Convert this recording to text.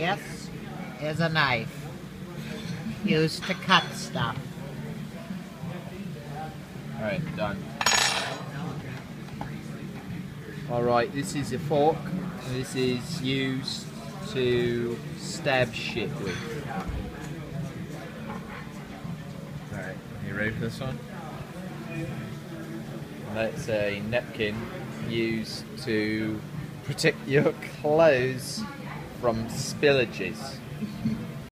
This is a knife used to cut stuff. Alright, done. Alright, this is a fork. This is used to stab shit with. Alright, you ready for this one? That's a napkin used to protect your clothes from spillages.